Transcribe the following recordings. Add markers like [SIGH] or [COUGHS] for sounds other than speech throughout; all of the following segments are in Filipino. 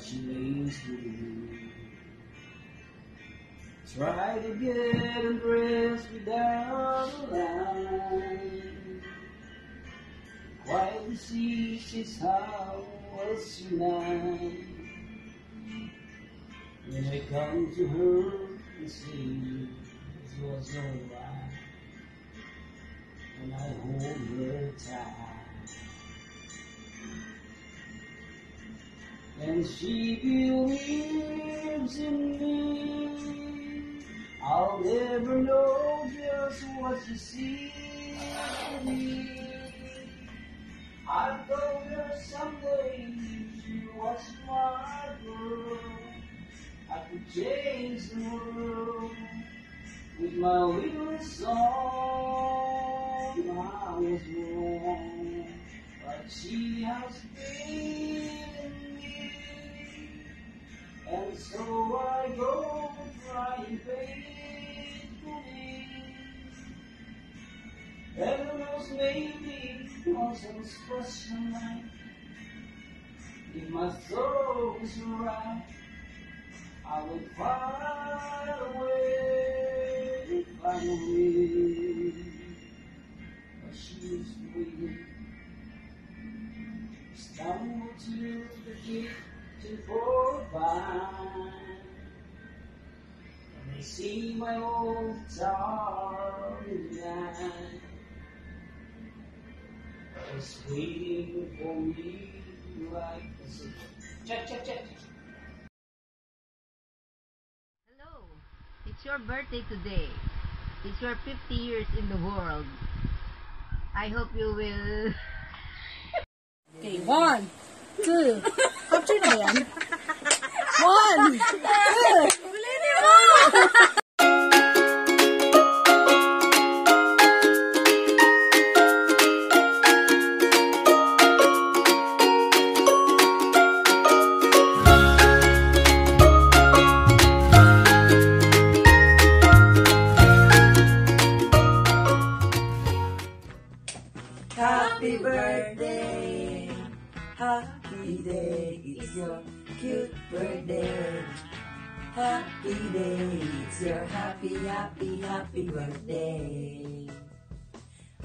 do. Try to get undressed without a line. Quietly see she's how was tonight. When I come to her and see it was alright. And I hold her tight. And she believes in me. I'll never know just what she sees in me. I told her someday she was my girl. I could change the world with my little song. I was wrong, but she has me, and so I go trying faithfully. Heaven knows maybe on some special night, if my soul is right. I will find a way, find a way. But she is waiting. Stumble to the kitchen for a bite. And I see my old guitar in the. It's waiting for me like a secret. Check, check, check. Hello, it's your birthday today. It's your 50 years in the world. I hope you will... [LAUGHS] Okay, one, two. [LAUGHS] Capture na yan? [LAUGHS] One, two. [LAUGHS] happy, birthday.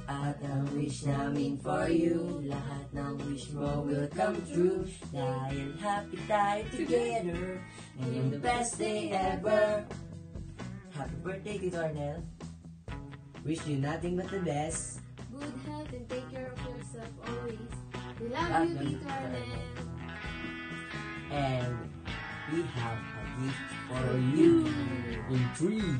At ang wish namin for you, lahat ng wish mo will come true. Dahil happy tayo together, and you're the best day ever. Happy birthday, Tito Arnel. Wish you nothing but the best. good health and take care of yourself always. We love you, Tito Arnel. And we have a gift for you. In three,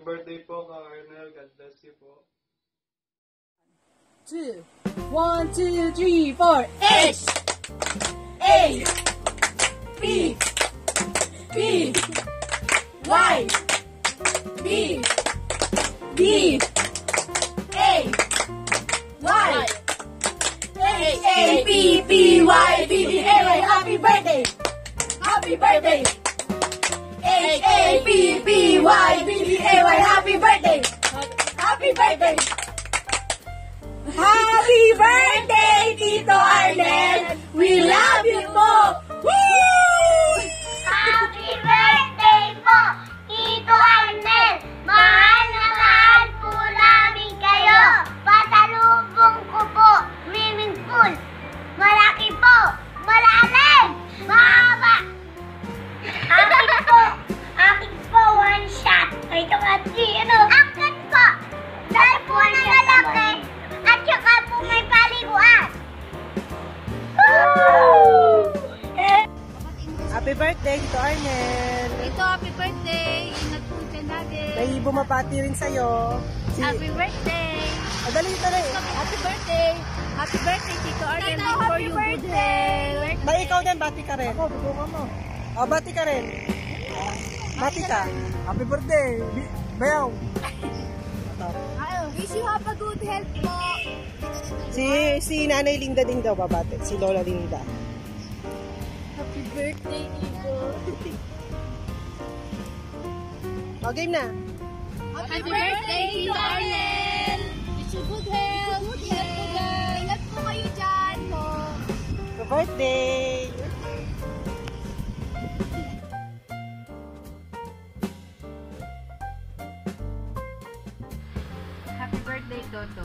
po, Ka Arnel. God bless you po. Two. One, two, three, four. H A B. B Y B B. A Y H A B B Y B A Happy birthday! Happy birthday! H A B B Y B B A Y Happy birthday! Happy birthday! Happy birthday, Tito Arnel! Arnel. Ito, happy birthday! Ingat po dyan lagi. May bumapati rin sa'yo. Si, Happy birthday! ah, dali, dali. Happy birthday! Happy birthday, Tito Arden. Tito, for happy you birthday! good Ba, ikaw din, bati ka rin. Ako, ka mo. Oh, bati ka rin. Bati ka. Happy birthday, Bayaw. Wish you have a good health po. Si, si Nanay Linda din daw babati. Si Lola Linda. Happy birthday, Ibo. [LAUGHS] O, game na. Happy birthday, Tito Arnel! Wish you good health. Ingat po dyan. Ingat po kayo dyan. Po. Happy birthday. Happy birthday, Toto.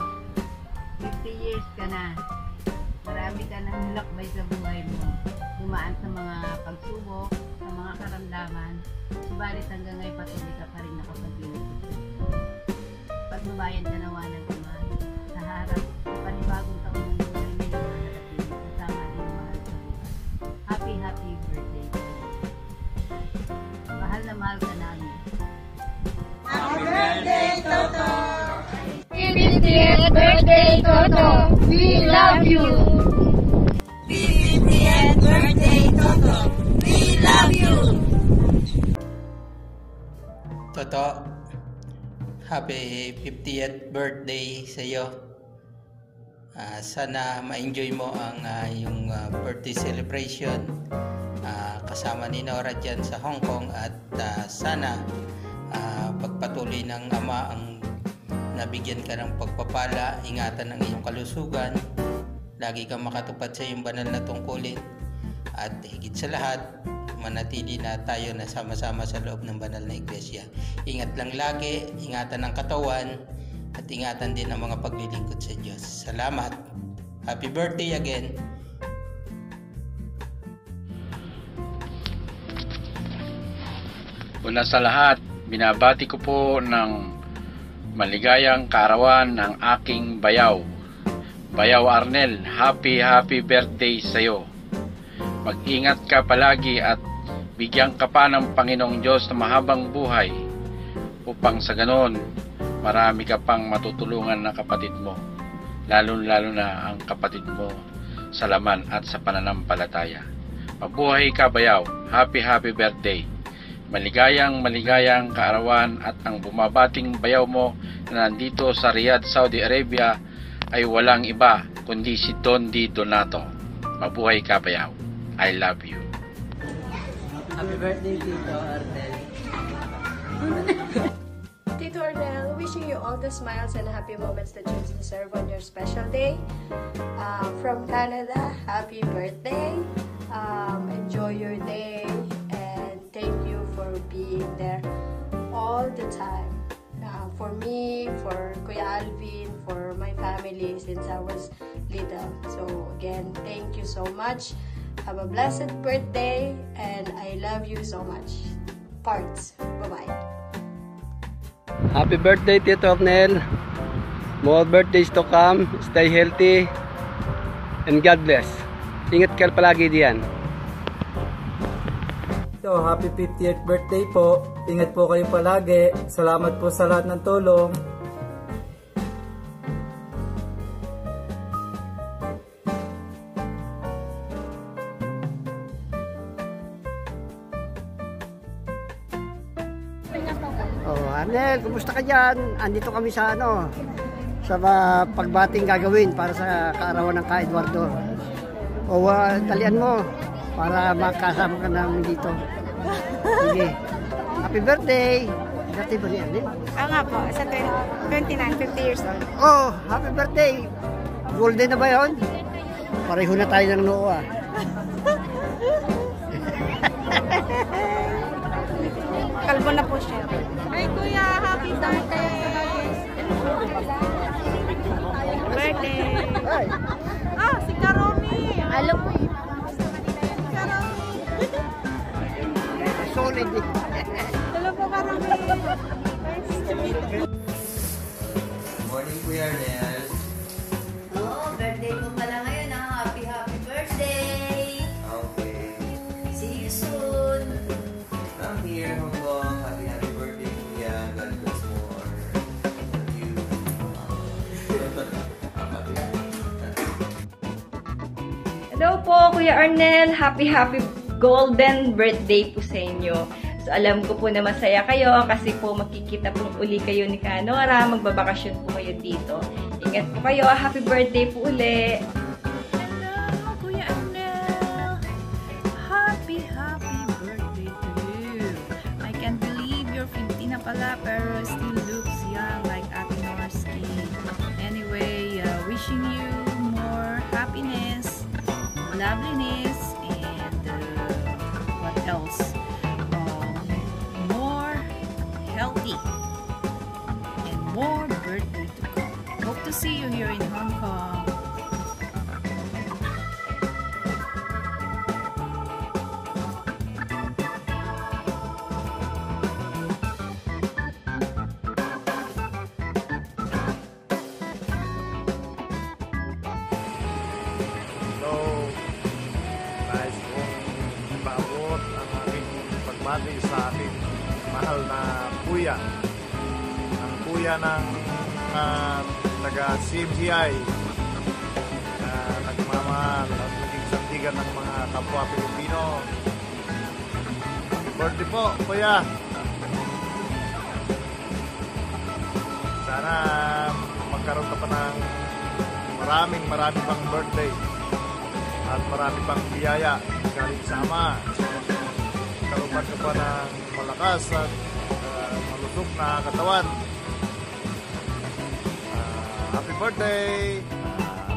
50 years ka na. Marami ka nang nilakbay sa buhay mo. Dumaan sa mga pagsubok, sa mga karamdaman. Subalit hanggang ngayon patuloy ka pa rin nakapag-inig. Pagbabayan ka nawa ng Ama sa harap sa panibagong taon ng buhay may mga narating kasama din mahal sa buhay. Happy, happy birthday. Mahal na mahal ka namin. 50th birthday, Toto. We love you. Happy 50th birthday sa iyo. Ah, sana ma-enjoy mo ang ah, yung ah, birthday celebration. Ah, kasama ni Nora dyan sa Hong Kong at ah, sana ah, pagpatuloy ng ama ang nabigyan ka ng pagpapala, ingatan ng iyong kalusugan, lagi kang makatupad sa iyong banal na tungkulin. At higit sa lahat, manatili na tayo na sama-sama sa loob ng banal na iglesia. Ingat lang lagi, ingatan ang katawan, at ingatan din ang mga paglilingkod sa Diyos. Salamat. Happy birthday again. Una sa lahat, binabati ko po ng maligayang kaarawan ng aking bayaw. Bayaw Arnel, happy happy birthday sa iyo. Mag-ingat ka palagi at bigyan ka pa ng Panginoong Diyos na mahabang buhay upang sa ganon marami ka pang matutulungan na kapatid mo lalo-lalo na ang kapatid mo sa laman at sa pananampalataya. Mabuhay ka bayaw. Happy happy birthday. Maligayang maligayang kaarawan at ang bumabating bayaw mo na nandito sa Riyadh, Saudi Arabia ay walang iba kundi si Don Di Donato. Mabuhay ka bayaw. I love you. Happy birthday, Tito Arnel. [LAUGHS] Tito Arnel, wishing you all the smiles and happy moments that you deserve on your special day. Uh, from Canada, happy birthday. Um, enjoy your day and thank you for being there all the time. Uh, for me, for Kuya Alvin, for my family since I was little. So again, thank you so much. Have a blessed birthday and I love you so much. Parts. Bye-bye. Happy birthday, Tito Ornel. More birthdays to come. Stay healthy. And God bless. Ingat ka palagi diyan. So, happy 50th birthday po. Ingat po kayo palagi. Salamat po sa lahat ng tulong. Ka dyan? Andito kami sa ano, sa uh, pagbating gagawin para sa kaarawan ng Ka Eduardo. O, uh, talian mo para makasama ka namin dito. Sige. Happy birthday! Birthday ba ni Arnel? Oo nga po, sa 29, 50 years old. Oh, happy birthday! Golden na ba yun? Pareho na tayo ng noo ah. Kalbo na po siya. Ay, kuya, birthday! birthday! Ah, si Karomi! Alo po. Solid eh. Hello po, Karomi! Morning, Arnel. Happy, happy golden birthday po sa inyo. So, alam ko po na masaya kayo kasi po makikita pong uli kayo ni Kanora. Magbabakasyon po kayo dito. Ingat po kayo. Happy birthday po uli. Kuya Arnel! Happy, happy birthday to you! I can't believe you're 50 na pala see you here in Hong Kong. Pagbati sa aking mahal na kuya. Ang kuya ng uh, taga CMCI na nagmamahal at sandigan ng mga kapwa Pilipino. Birthday po, kuya! Sana magkaroon ka pa ng maraming maraming pang birthday at marami pang biyaya galing sa Ama. Karupan ka pa ng malakas at uh, malusog na katawan. Happy birthday!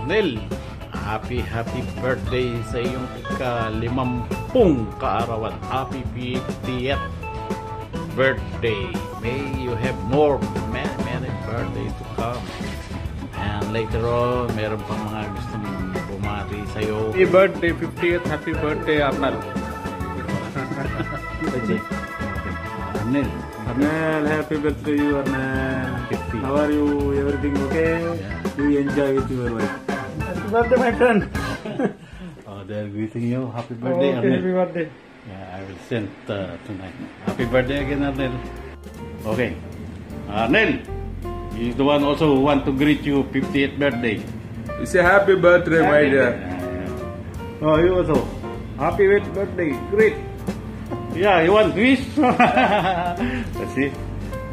Nel, happy happy birthday sa iyong ika-limampung kaarawan. Happy 50th birthday. May you have more many, many birthdays to come. And later on, meron pang mga gustong bumati sa iyo. Happy birthday, 50th happy birthday, Arnal. Arnel. [LAUGHS] [LAUGHS] Arnal, happy birthday to you, Arnal. How are you? Everything okay? You enjoy with your wife. Happy birthday, my friend. [LAUGHS] Oh, they're greeting you. Happy birthday, okay, Arnel. happy birthday. Yeah, I will send uh, tonight. Happy birthday again, Arnel. Okay. Arnel, he's the one also who want to greet you 50th birthday. It's a happy birthday, my dear. Oh, you also. Happy birthday. Great. Yeah, you want wish? [LAUGHS] Let's see.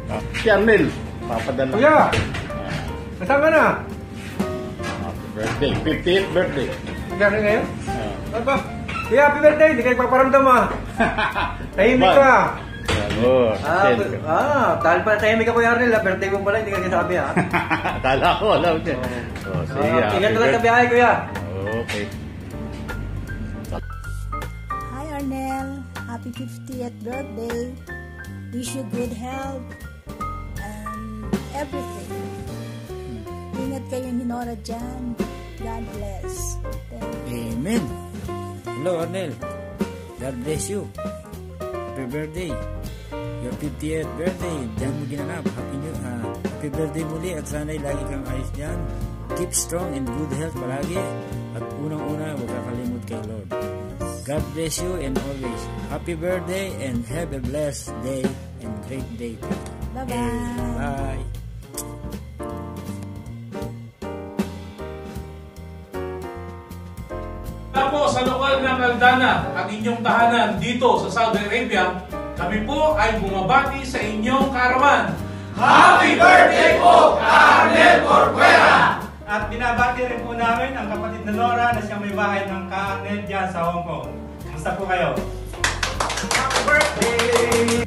Ah, si Arnel, papadala. Kuya! Nasaan ka na? Happy birthday. 50th birthday. Gano'n ngayon? Ah. Ano ba? Kuya, happy birthday! Hindi ka nagpaparamdam ah. [LAUGHS] Tahimik ka. Oh, Ah, send. ah, dahil pala tahimik ka Kuya Arnel, ah. birthday mo pala, hindi ka sabi ah. [LAUGHS] Akala ko, alam niya. Oh, sige. Ah, happy ingat na lang sa biyahe, Kuya. Okay. Hi Arnel, happy 50th birthday. Wish you good health everything. Ingat kayo ni Nora dyan. God bless. Thank you. Amen. Hello, Arnel. God bless you. Happy birthday. Your 50th birthday. Diyan mo ginanap. Happy, new, ah, happy birthday muli at sana'y lagi kang ayos dyan. Keep strong and good health palagi. At unang-una, huwag kakalimot kay Lord. God bless you and always. Happy birthday and have a blessed day and great day. Bye-bye. Bye. Mula po sa lokal ng Aldana, ang inyong tahanan dito sa Saudi Arabia, kami po ay bumabati sa inyong karawan. Happy birthday po, Arnel Corcuera! At binabati rin po namin ang kapatid na Nora na siyang may bahay ng ka-Arnel dyan sa Hong Kong. Kamusta po kayo? Happy birthday!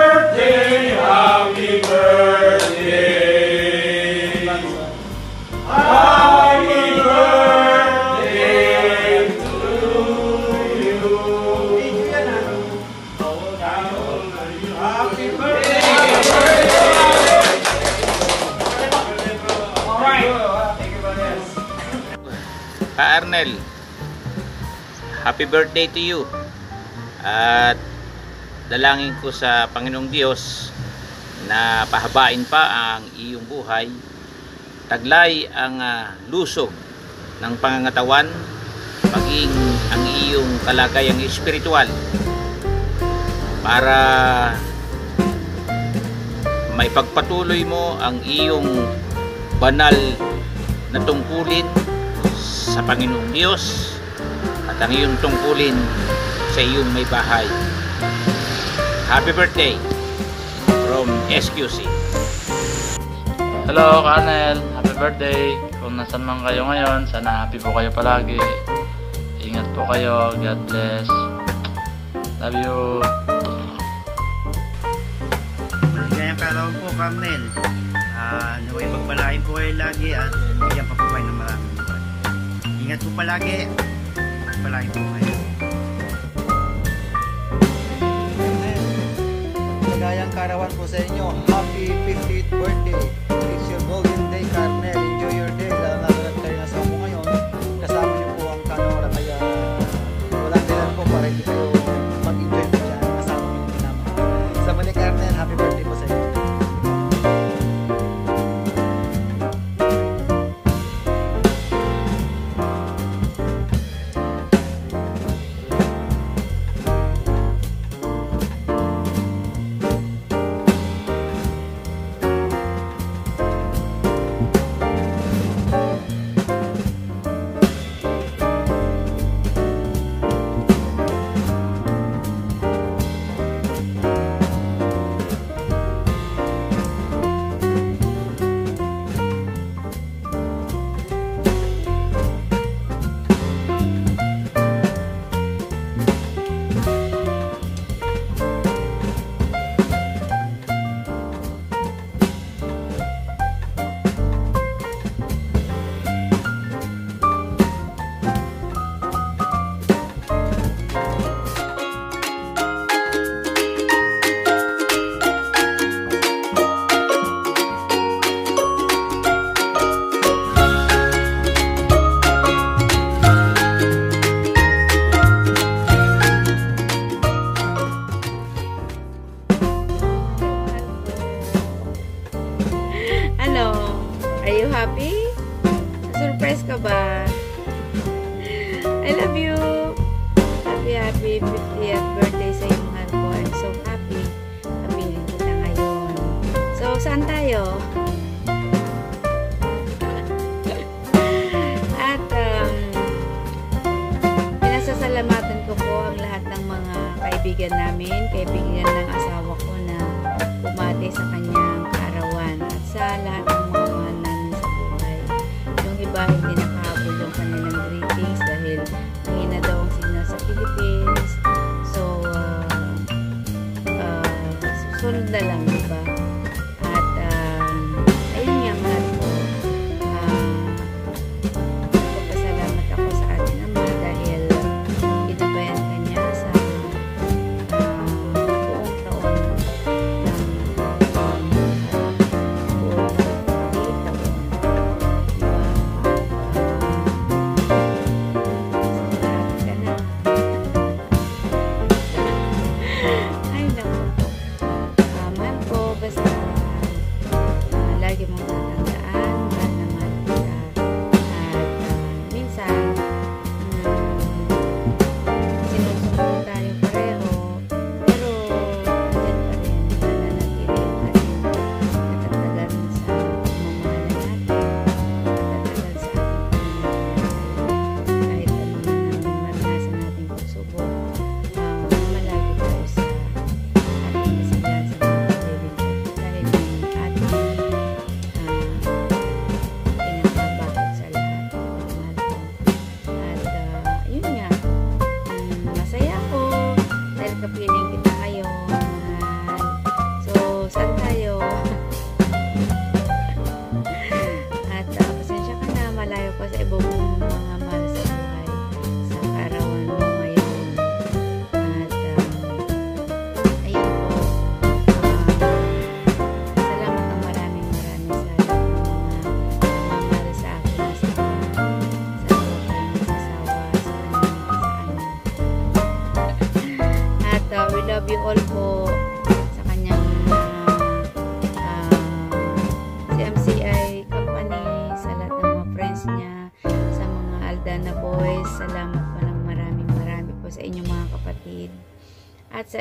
to you. At dalangin ko sa Panginoong Diyos na pahabain pa ang iyong buhay, taglay ang ah, lusog ng pangangatawan, maging ang iyong kalagayang espiritual para may pagpatuloy mo ang iyong banal na tungkulin sa Panginoong Diyos ang iyong tungkulin sa iyong may bahay. Happy birthday from SQC. Hello, Karnel. Happy birthday. Kung nasan man kayo ngayon, sana happy po kayo palagi. Ingat po kayo. God bless. Love you. Maligayang kaarawan po, Carmel. Ah, naway magbalain po kayo lagi at bigyan pa po kayo ng maraming buwan. Ingat po palagi. Magbalain po kayo. Maligayang karawan po sa inyo. Happy 50th birthday. It's your golden tayo? At, um, pinasasalamatan ko po ang lahat ng mga kaibigan namin, kaibigan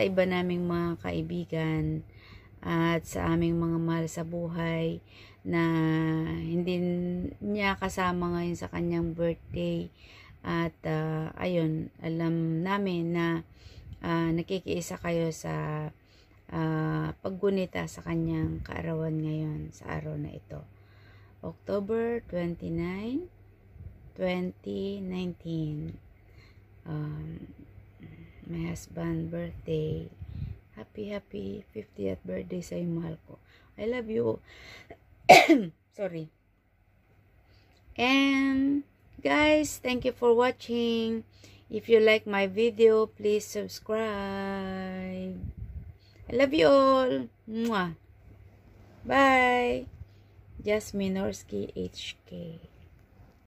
sa iba naming mga kaibigan at sa aming mga mahal sa buhay na hindi niya kasama ngayon sa kanyang birthday. At uh, ayun alam namin na uh, nakikiisa kayo sa uh, paggunita sa kanyang kaarawan ngayon sa araw na ito. October 29 2019 um, my husband birthday. Happy happy 50th birthday sa mahal ko. I love you. [COUGHS] Sorry. And guys thank you for watching. If you like my video please subscribe. I love you all. Mwah. bye. Jasmine Orsky HK